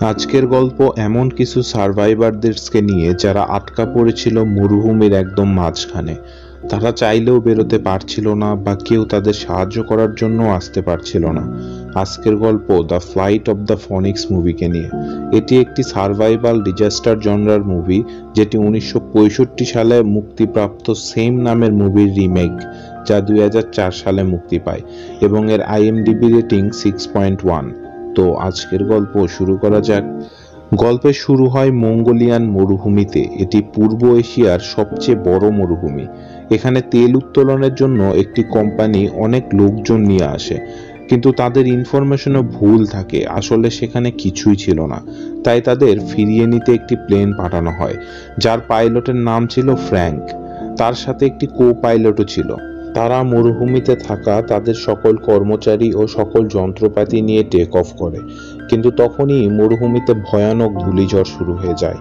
আজকের গল্প এমন কিছু সার্ভাইভারদেরকে নিয়ে যারা আটকা পড়েছিল মরুভূমির একদম মাঝখানে। তারা চাইলেও বেরোতে পারছিল না বা কেউ তাদের সাহায্য করার জন্য আসতে পারছিল না। আজকের গল্প the flight of the phoenix মুভিকে নিয়ে। এটি একটি সার্ভাইভাল ডিজাস্টার জনরার মুভি, যেটি উনিশশো পঁয়ষট্টি সালে মুক্তিপ্রাপ্ত সেম নামের মুভির রিমেক, যা দুই হাজার চার সালে মুক্তি পায়, এবং এর IMDb rating six point one তো আজকের গল্প শুরু করা যাক। গল্পের শুরু হয় মঙ্গোলিয়ান মরুভূমিতে। এটি পূর্ব এশিয়ার সবচেয়ে বড় মরুভূমি। এখানে তেল উত্তোলনের জন্য একটি কোম্পানি অনেক লোকজন নিয়ে আসে। কিন্তু তাদের ইনফরমেশনও ভুল থাকে। আসলে সেখানে কিছুই ছিল না। তাই তাদের ফিরিয়ে নিতে একটি প্লেন পাঠানো হয়, যার পাইলটের নাম ছিল ফ্র্যাঙ্ক। তার সাথে একটি কো পাইলটও ছিল। তারা মরুভূমিতে থাকা তাদের সকল কর্মচারী ও সকল যন্ত্রপাতি নিয়ে টেক অফ করে। কিন্তু তখনই মরুভূমিতে ভয়ানক ধূলিঝড় শুরু হয়ে যায়।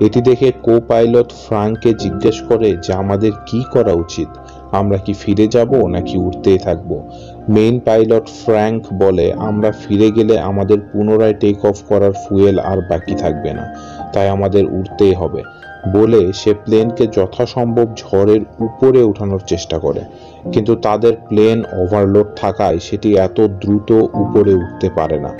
এটি দেখে কো পাইলট ফ্রাঙ্ককে জিজ্ঞেস করে যে, আমাদের কি করা উচিত? আমরা কি ফিরে যাব নাকি উঠতেই থাকব? মেইন পাইলট ফ্র্যাঙ্ক বলে, আমরা ফিরে গেলে আমাদের পুনরায় টেক অফ করার ফুয়েল আর বাকি থাকবে না। তাই আমাদের উঠতেই হবে। বলে সে প্লেনকে যথাসম্ভব ঝড়ের উপরে উঠানোর চেষ্টা করে। কিন্তু তাদের প্লেন ওভারলোড থাকায় সেটি এত দ্রুত উপরে উঠতে পারে না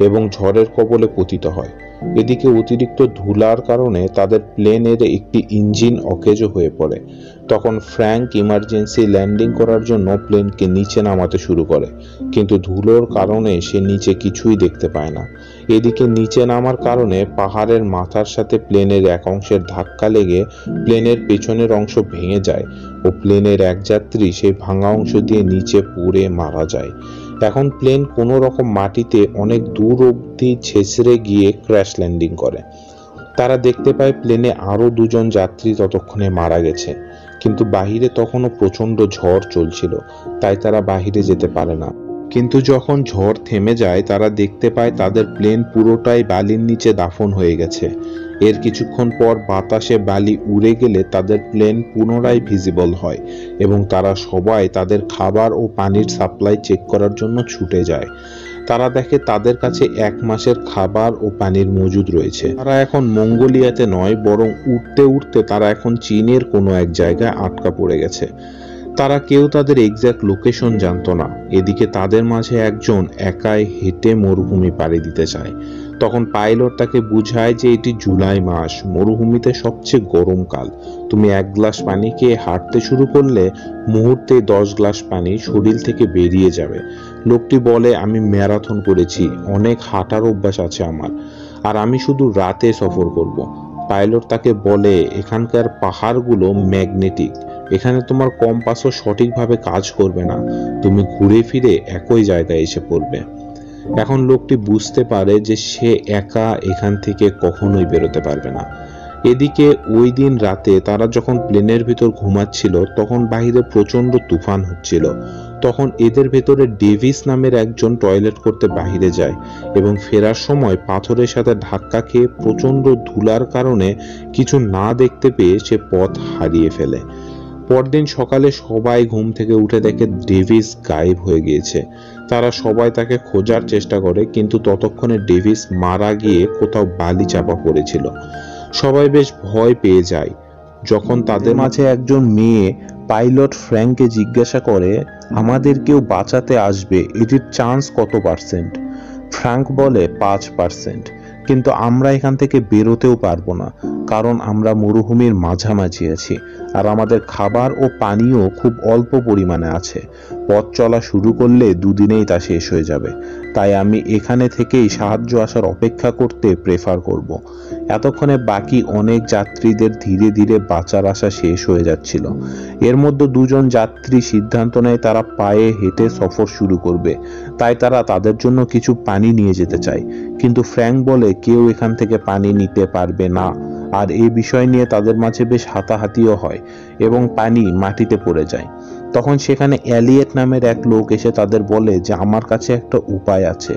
এবং ঝড়ের কবলে পতিত হয়। এদিকে অতিরিক্ত ধুলার কারণে তাদের প্লেনের একটি ইঞ্জিন অকেজো হয়ে পড়ে। তখন ফ্র্যাঙ্ক ইমার্জেন্সি ল্যান্ডিং করার জন্য প্লেনকে নিচে নামাতে শুরু করে। কিন্তু ধুলোর কারণে সে নিচে কিছুই দেখতে পায় না। এদিকে নিচে নামার কারণে পাহাড়ের মাথার সাথে প্লেনের এক অংশের ধাক্কা লেগে প্লেনের পেছনের অংশ ভেঙে যায় ও প্লেনের এক যাত্রী সেই ভাঙা অংশ দিয়ে নিচে পড়ে মারা যায়। এখন প্লেন কোনো রকম মাটিতে অনেক দূর অবধি ছেঁচড়ে গিয়ে ক্র্যাশ ল্যান্ডিং করে। তারা দেখতে পায় প্লেনে আরও দুজন যাত্রী ততক্ষণে মারা গেছে, কিন্তু বাহিরে তখনও প্রচণ্ড ঝড় চলছিল, তাই তারা বাহিরে যেতে পারে না। কিন্তু যখন ঝড় থেমে যায়, তারা দেখতে পায় তাদের প্লেন পুরোটাই বালির নিচে দাফন হয়ে গেছে। এর কিছুক্ষণ পর বাতাসে বালি উড়ে গেলে তাদের প্লেন পুনরায় ভিজিবল হয় এবং তারা সবাই তাদের খাবার ও পানির সাপ্লাই চেক করার জন্য ছুটে যায়। তারা দেখে তাদের কাছে এক মাসের খাবার ও পানির মজুদ রয়েছে। তারা এখন মঙ্গোলিয়াতে নয়, বরং উঠতে উঠতে তারা এখন চীনের কোনো এক জায়গায় আটকা পড়ে গেছে। তারা কেউ তাদের এক্স্যাক্ট লোকেশন জানতো না। এদিকে তাদের মাঝে একজন একাই হেঁটে মরুভূমি পাড়ি দিতে চায়। তখন পাইলট তাকে বুঝায় যে এটি জুলাই মাস, মরুভূমিতে সবচেয়ে গরমকাল তুমি এক গ্লাস পানি খেয়ে হাঁটতে শুরু করলে মুহূর্তে দশ গ্লাস পানি শরীর থেকে বেরিয়ে যাবে। লোকটি বলে, আমি ম্যারাথন করেছি, অনেক হাঁটার অভ্যাস আছে আমার, আর আমি শুধু রাতে সফর করব। পাইলট তাকে বলে, এখানকার পাহাড়গুলো ম্যাগনেটিক এখানে তোমার কম্পাসও সঠিকভাবে কাজ করবে না। তুমি ঘুরে ফিরে একই জায়গায় এসে পড়বে। এখন লোকটি বুঝতে পারে যে সে একা এখান থেকে কখনোই বেরোতে পারবে না। এদিকে ওই দিন রাতে তারা যখন প্লেনের ভিতর ঘুমাচ্ছিল, তখন বাহিরে প্রচণ্ড তুফান হচ্ছিল। তখন এদের ভেতরে ডেভিস নামের একজন টয়লেট করতে বাহিরে যায় এবং ফেরার সময় পাথরের সাথে ধাক্কা খেয়ে প্রচণ্ড ধুলার কারণে কিছু না দেখতে পেয়ে সে পথ হারিয়ে ফেলে। পরদিন সকালে সবাই ঘুম থেকে উঠে দেখে ডেভিস গায়েব হয়ে গিয়েছে। তারা সবাই তাকে খোঁজার চেষ্টা করে, কিন্তু ততক্ষণে ডেভিস মারা গিয়ে কোথাও বালি চাপা পড়েছিল। সবাই বেশ ভয় পেয়ে যায়। যখন তাদের মাঝে একজন মেয়ে পাইলট ফ্র্যাঙ্ককে জিজ্ঞাসা করে, আমাদের কেউ বাঁচাতে আসবে? এটির চান্স কত পার্সেন্ট? ফ্র্যাঙ্ক বলে, পাঁচ পার্সেন্ট। কিন্তু আমরা এখান থেকে বেরোতেও পারব না, কারণ আমরা মরুভূমির মাঝামাঝি আছি আর আমাদের খাবার ও পানীয় খুব অল্প পরিমাণে আছে। পথ চলা শুরু করলে দুদিনেই তা শেষ হয়ে যাবে। তাই আমি এখানে থেকেই সাহায্য আসার অপেক্ষা করতে প্রেফার করব। এতক্ষণে বাকি অনেক যাত্রীদের ধীরে ধীরে বাঁচার আশা শেষ হয়ে যাচ্ছিল। এর মধ্যে দুজন যাত্রী সিদ্ধান্ত নেয় তারা পায়ে হেঁটে সফর শুরু করবে। তাই তারা তাদের জন্য কিছু পানি নিয়ে যেতে চায়। কিন্তু ফ্র্যাঙ্ক বলে, কেউ এখান থেকে পানি নিতে পারবে না। আর এই বিষয় নিয়ে তাদের মাঝে বেশ হাতাহাতিও হয় এবং পানি মাটিতে পড়ে যায়। তখন সেখানে অ্যালিয়েট নামের এক লোক এসে তাদের বলে যে, আমার কাছে একটা উপায় আছে,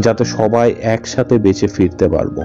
যাতে সবাই একসাথে বেঁচে ফিরতে পারব।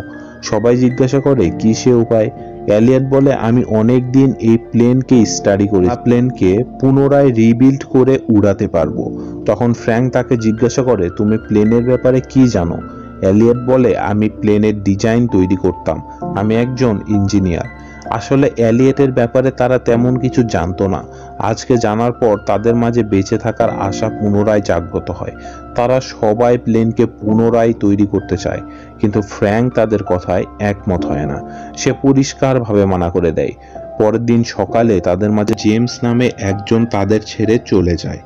সবাই জিজ্ঞাসা করে, কি সে উপায়? অ্যালিয়েট বলে, আমি অনেক দিন এই প্লেনকে স্টাডি করি প্লেনকে পুনরায় রিবিল্ড করে উড়াতে পারব। তখন ফ্র্যাঙ্ক তাকে জিজ্ঞাসা করে, তুমি প্লেনের ব্যাপারে কি জানো? এলিয়েট বলে, আমি প্লেনের ডিজাইন তৈরি করতাম। আমি একজন ইঞ্জিনিয়ার। আসলে এলিয়েটের ব্যাপারে তারা তেমন কিছু জানতো না। আজকে জানার পর তাদের মাঝে বেঁচে থাকার আশা পুনরায় জাগ্রত হয়। তারা সবাই প্লেনকে পুনরায় তৈরি করতে চায়। কিন্তু ফ্র্যাঙ্ক তাদের কথায় একমত হয় না। সে পরিষ্কারভাবে মানা করে দেয়। পরের দিন সকালে তাদের মাঝে জেমস নামে একজন তাদের ছেড়ে চলে যায়।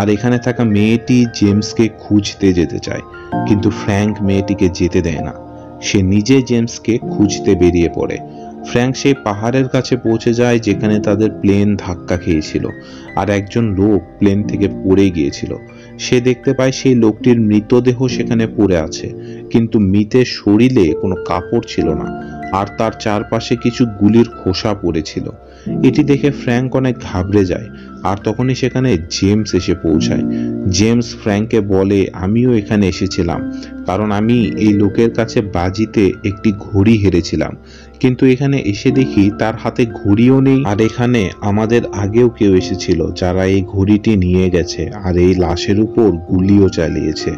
আর এখানে থাকা মেয়েটি জেমসকে খুঁজতে যেতে চায়, কিন্তু ফ্র্যাঙ্ক মেয়েটিকে যেতে দেয় না। সে নিজে জেমসকে খুঁজতে বেরিয়ে পড়ে। ফ্র্যাঙ্ক সেই পাহাড়ের কাছে পৌঁছে যায় যেখানে তাদের প্লেন ধাক্কা খেয়েছিল, আর একজন লোক প্লেন থেকে পড়ে গিয়েছিল। সে দেখতে পায় সেই লোকটির মৃতদেহ সেখানে পড়ে আছে, কিন্তু মৃতের শরীরে কোনো কাপড় ছিল না। আর তার চারপাশে কিছু গুলির খোসা পড়েছিল। এটি দেখে ফ্র্যাঙ্ক অনেক ঘাবড়ে যায়, আর তখনই সেখানে জেমস এসে পৌঁছায়। জেমস ফ্র্যাঙ্ককে বলে, আমিও এখানে এসেছিলাম, কারণ আমি এই লোকের কাছে বাজিতে একটি ঘড়ি হেরেছিলাম। কিন্তু এখানে এসে দেখি তার হাতে ঘড়িও নেই, আর এখানে আমাদের আগেও কেউ এসেছিল যারা এই ঘড়িটি নিয়ে গেছে, আর এই লাশের উপর গুলিও চালিয়েছে।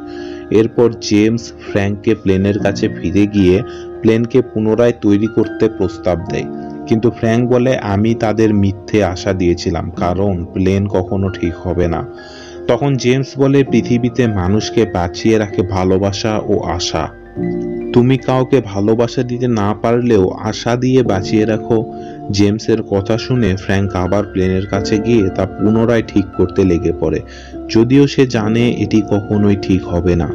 এরপর জেমস ফ্র্যাঙ্ককে প্লেনের কাছে ফিরে গিয়ে প্লেনকে পুনরায় তৈরি করতে প্রস্তাব দেয়। কিন্তু ফ্র্যাঙ্ক বলে, আমি তাদের মিথ্যে আশা দিয়েছিলাম, কারণ প্লেন কখনো ঠিক হবে না। তখন জেমস বলে, পৃথিবীতে মানুষকে বাঁচিয়ে রাখে ভালোবাসা ও আশা। তুমি কাউকে ভালোবাসা দিতে না পারলেও আশা দিয়ে বাঁচিয়ে রাখো জেমসের কথা শুনে ফ্র্যাঙ্ক আবার প্লেনের কাছে গিয়ে তা পুনরায় ঠিক করতে লেগে পড়ে। যদিও সে জানে এটি কখনোই ঠিক হবে না।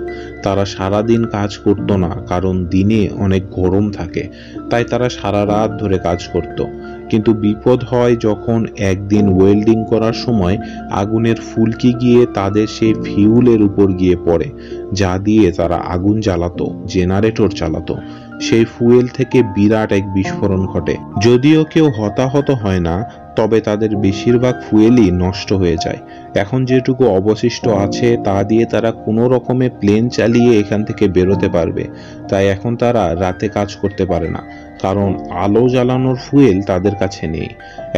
তারা সারা দিন কাজ করত না, কারণ দিনে অনেক গরম থাকে, তাই তারা সারা রাত ধরে কাজ করত। কিন্তু বিপদ হয় যখন একদিন ওয়েল্ডিং করার সময় আগুনের ফুলকি গিয়ে তাদের সেই ফিউলের উপর গিয়ে পড়ে, যা দিয়ে তারা আগুন জ্বালাতো জেনারেটর চালাতো। সেই ফুয়েল থেকে বিরাট এক বিস্ফোরণ ঘটে। যদিও কেউ হতাহত হয় না, তবে তাদের বেশিরভাগ ফুয়েলই নষ্ট হয়ে যায়। এখন যেটুকু অবশিষ্ট আছে, তা দিয়ে তারা কোনো রকমে প্লেন চালিয়ে এখান থেকে বেরোতে পারবে। তাই এখন তারা রাতে কাজ করতে পারে না। কারণ আলো জ্বালানোর ফুয়েল তাদের কাছে নেই।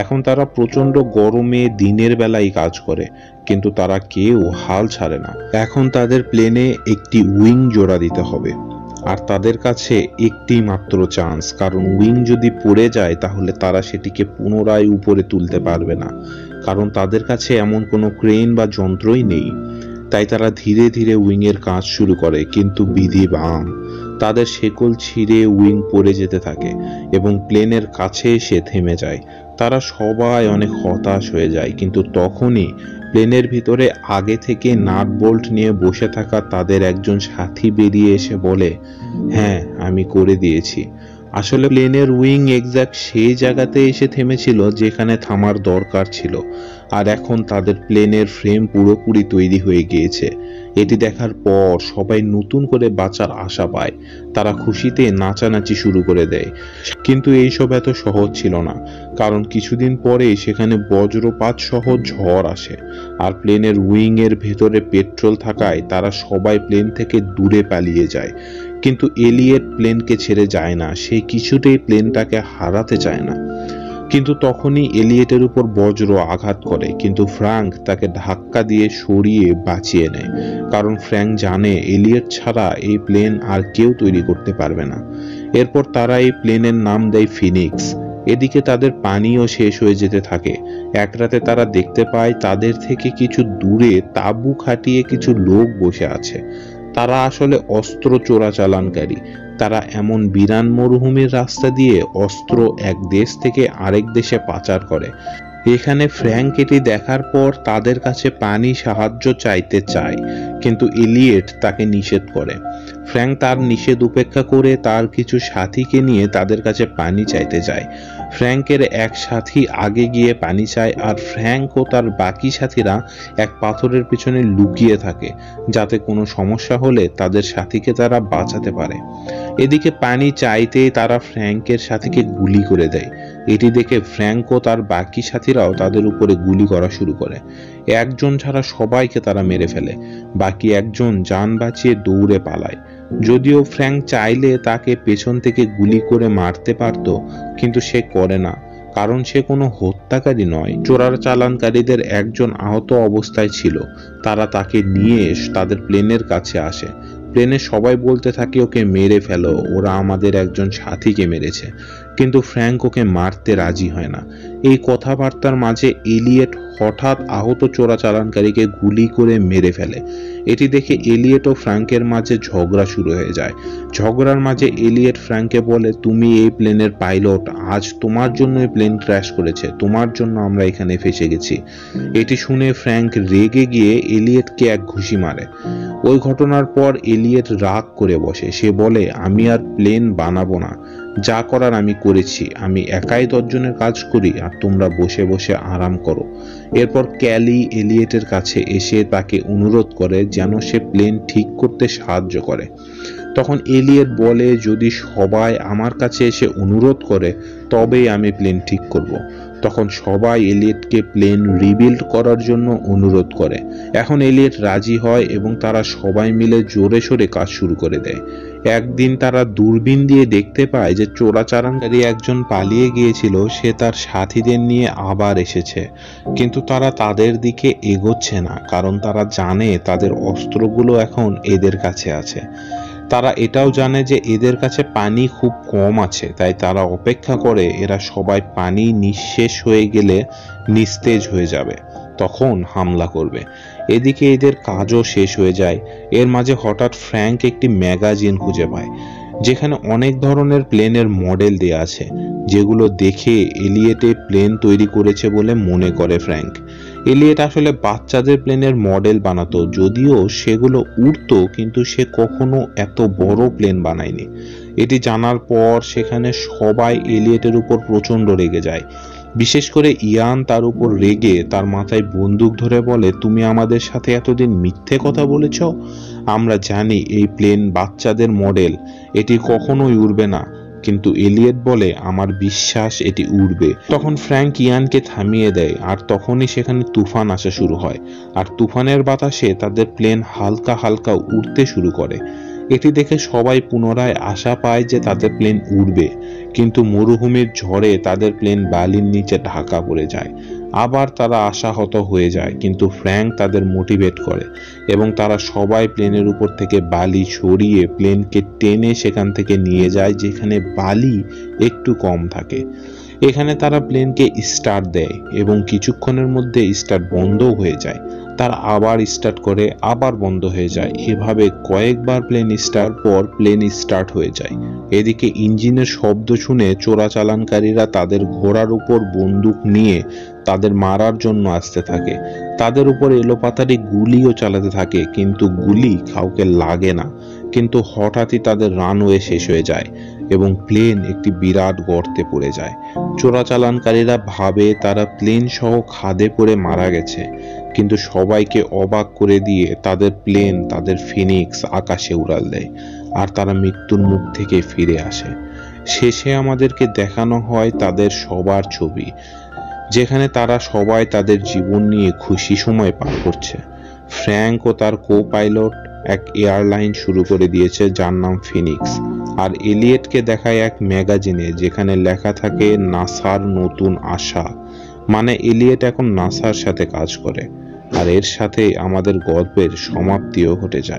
এখন তারা প্রচণ্ড গরমে দিনের বেলায় কাজ করে, কিন্তু তারা কেউ হাল ছাড়ে না। এখন তাদের প্লেনে একটি উইং জোড়া দিতে হবে, আর তাদের কাছে একটি মাত্র চান্স, কারণ উইং যদি পড়ে যায় তাহলে তারা সেটিকে পুনরায় উপরে তুলতে পারবে না, কারণ তাদের কাছে এমন কোনো ক্রেন বা যন্ত্রই নেই। তাই তারা ধীরে ধীরে উইংয়ের কাজ শুরু করে, কিন্তু বিধি বাম তাদের শেকল ছিঁড়ে উইং পড়ে যেতে থাকে এবং প্লেনের কাছে এসে থেমে যায়। তারা সবাই অনেক হতাশ হয়ে যায়, কিন্তু তখনই প্লেনের ভিতরে আগে থেকে নাট বোল্ট নিয়ে বসে থাকা তাদের একজন সাথী বেরিয়ে এসে বলে হ্যাঁ আমি করে দিয়েছি। আসলে প্লেনের উইং এক্সাক্ট সেই জায়গাতে এসে থেমেছিল যেখানে থামার দরকার ছিল, আর এখন তাদের প্লেনের ফ্রেম পুরোপুরি তৈরি হয়ে গিয়েছে। এটি দেখার পর সবাই নতুন করে বাঁচার আশা পায়। তারা খুশিতে নাচানাচি শুরু করে দেয়। কিন্তু এইসব এত সহজ ছিল না, কারণ কিছুদিন পরে সেখানে বজ্রপাত সহ ঝড় আসে, আর প্লেনের উইং এর ভেতরে পেট্রোল থাকায় তারা সবাই প্লেন থেকে দূরে পালিয়ে যায়। কিন্তু এলিয়েট প্লেনকে ছেড়ে যায় না, সে কিছুতেই প্লেনটাকে হারাতে চায় না। কিন্তু তখনই এলিয়েটের উপর বজ্র আঘাত করে, কিন্তু ফ্র্যাঙ্ক তাকে ধাক্কা দিয়ে সরিয়ে বাঁচিয়ে নেয়, কারণ ফ্র্যাঙ্ক জানে এলিয়েট ছাড়া এই প্লেন আর কেউ তৈরি করতে পারবে না। এরপর তারা এই প্লেনের নাম দেয় ফিনিক্স। এদিকে তাদের পানিও শেষ হয়ে যেতে থাকে। এক রাতে তারা দেখতে পায় তাদের থেকে কিছু দূরে তাঁবু খাটিয়ে কিছু লোক বসে আছে। তারা আসলে অস্ত্র চোরাচালানকারী। তারা এমন বিরান মরুভূমির রাস্তা দিয়ে অস্ত্র এক দেশ থেকে আরেক দেশে পাচার করে। এখানে ফ্র্যাঙ্ক এটি দেখার পর তাদের কাছে পানি সাহায্য চাইতে চায়, কিন্তু এলিয়েট তাকে নিষেধ করে। ফ্র্যাঙ্ক তার নিষেধ উপেক্ষা করে তার কিছু সাথীকে নিয়ে তাদের কাছে পানি চাইতে যায়। ফ্র্যাঙ্কের এক সাথী আগে গিয়ে পানি চায় আর ফ্র্যাঙ্ক ও তার বাকি সাথীরা এক পাথরের পিছনে লুকিয়ে থাকে, যাতে কোনো সমস্যা হলে তাদের সাথীকে তারা বাঁচাতে পারে। এদিকে পানি চাইতেই তারা ফ্র্যাঙ্কের সাথীকে গুলি করে দেয়। এটি দেখে ফ্র্যাঙ্ক ও তার বাকি সাথীরাও তাদের উপরে গুলি করা শুরু করে। একজন ছাড়া সবাইকে তারা মেরে ফেলে, বাকি একজন যান বাঁচিয়ে দৌড়ে পালায়। যদিও ফ্র্যাঙ্ক চাইলে তাকে পেছন থেকে গুলি করে মারতে পারত, কিন্তু সে করে না, কারণ সে কোনো হত্যাকারী নয়। চোরার চালানকারীদের একজন আহত অবস্থায় ছিল, তারা তাকে নিয়ে তাদের প্লেনের কাছে আসে। প্লেনে সবাই বলতে থাকে, ওকে মেরে ফেলো, ওরা আমাদের একজন সাথীকে মেরেছে। কিন্তু ফ্র্যাঙ্ক ওকে মারতে রাজি হয় না। এই কথাবার্তার মাঝে এলিয়েট হঠাৎ আহত চোরাচালানকারীকে গুলি করে মেরে ফেলে। এটি দেখে এলিয়েট ও ফ্র্যাঙ্কের মাঝে ঝগড়া শুরু হয়ে যায়। ঝগড়ার মাঝে এলিয়েট ফ্র্যাঙ্ককে বলে, তুমি এই প্লেনের পাইলট, আজ তোমার জন্য এই প্লেন ক্র্যাশ করেছে, তোমার জন্য আমরা এখানে ফেসে গেছি। এটি শুনে ফ্র্যাঙ্ক রেগে গিয়ে এলিয়েটকে এক ঘুষি মারে। ওই ঘটনার পর এলিয়েট রাগ করে বসে। সে বলে, আমি আর প্লেন বানাবো না। যা করার আমি করেছি, আমি একাই দশজনের কাজ করি আর তোমরা বসে বসে আরাম করো। এরপর ক্যালি এলিয়েটের কাছে এসে তাকে অনুরোধ করে যেন সে প্লেন ঠিক করতে সাহায্য করে। তখন এলিয়েট বলে, যদি সবাই আমার কাছে এসে অনুরোধ করে, তবেই আমি প্লেন ঠিক করব। তখন সবাই এলিয়েটকে প্লেন রিবিল্ড করার জন্য অনুরোধ করে। এখন এলিয়েট রাজি হয় এবং তারা সবাই মিলে জোরে সোরে কাজ শুরু করে দেয়। একদিন তারা দূরবীন দিয়ে দেখতে পায় যে চোরাচালানকারী একজন পালিয়ে গিয়েছিল, সে তার সাথীদের নিয়ে আবার এসেছে। কিন্তু তারা তাদের দিকে এগোচ্ছে না, কারণ তারা জানে তাদের অস্ত্রগুলো এখন এদের কাছে আছে। তারা এটাও জানে যে এদের কাছে পানি খুব কম আছে, তাই তারা অপেক্ষা করে এরা সবাই পানি নিঃশেষ হয়ে গেলে নিস্তেজ হয়ে যাবে, তখন হামলা করবে। এদিকে এদের কাজও শেষ হয়ে যায়। এর মাঝে হঠাৎ ফ্র্যাঙ্ক একটি ম্যাগাজিন খুঁজে পায়, যেখানে অনেক ধরনের প্লেনের মডেল দেয়া আছে, যেগুলো দেখে এলিয়েটে প্লেন তৈরি করেছে বলে মনে করে ফ্র্যাঙ্ক এলিয়েট আসলে বাচ্চাদের প্লেনের মডেল বানাতো, যদিও সেগুলো উড়তো, কিন্তু সে কখনো এত বড় প্লেন বানায়নি। এটি জানার পর সেখানে সবাই এলিয়েটের উপর প্রচণ্ড রেগে যায়। বিশেষ করে ইয়ান তার উপর রেগে তার মাথায় বন্দুক ধরে বলে, তুমি আমাদের সাথে এতদিন মিথ্যে কথা বলেছ? আমরা জানি এই প্লেন বাচ্চাদের মডেল, এটি কখনোই উড়বে না। কিন্তু এলিয়েট বলে, আমার বিশ্বাস এটি উড়বে। তখন ফ্র্যাঙ্ক ইয়ানকে থামিয়ে দেয়, আর তখনই সেখানে তুফান আসা শুরু হয়। আর তুফানের বাতাসে তাদের প্লেন হালকা হালকা উড়তে শুরু করে। এটি দেখে সবাই পুনরায় আশা পায় যে তাদের প্লেন উড়বে। কিন্তু মরুভূমির ঝড়ে তাদের প্লেন বালির নিচে ঢাকা পড়ে যায়। আবার তারা আশাহত হয়ে যায়, কিন্তু ফ্র্যাঙ্ক তাদের মোটিভেট করে এবং তারা সবাই প্লেনের উপর থেকে বালি সরিয়ে প্লেনকে টেনে সেখান থেকে নিয়ে যায়, যেখানে বালি একটু কম থাকে। এখানে তারা প্লেনকে স্টার্ট দেয় এবং কিছুক্ষণের মধ্যে স্টার্ট বন্ধও হয়ে যায়। তার আবার স্টার্ট করে আবার বন্ধ হয়ে যায়। এভাবে কয়েকবার প্লেন স্টার্ট পর প্লেন স্টার্ট হয়ে যায়। এদিকে ইঞ্জিনের শব্দ শুনে চোরাচালানকারীরা তাদের ঘোড়ার উপর বন্দুক নিয়ে তাদের মারার জন্য আসতে থাকে। তাদের উপর এলোপাতারি গুলিও চালাতে থাকে, কিন্তু গুলি কাউকে লাগে না। কিন্তু হঠাৎই তাদের রানওয়ে শেষ হয়ে যায় এবং প্লেন একটি বিরাট গর্তে পড়ে যায়। চোরাচালানকারীরা ভাবে তারা প্লেন সহ খাদে পড়ে মারা গেছে। কিন্তু সবাইকে অবাক করে দিয়ে তাদের প্লেন, তাদের ফিনিক্স আকাশে উড়াল দেয় আর তারা মৃত্যুর মুখ থেকে ফিরে আসে। শেষে আমাদেরকে দেখানো হয় তাদের সবার ছবি, যেখানে তারা সবাই তাদের জীবন নিয়ে খুশি সময় পার করছে। ফ্র্যাঙ্ক ও তার কো পাইলট এক এয়ারলাইন শুরু করে দিয়েছে যার নাম ফিনিক্স আর এলিয়েটকে দেখায় এক ম্যাগাজিনে যেখানে লেখা থাকে নাসার নতুন আশা মানে এলিয়েট এখন নাসার সাথে কাজ করে। আর এর সাথে আমাদের গল্পের সমাপ্তিও ঘটে যায়।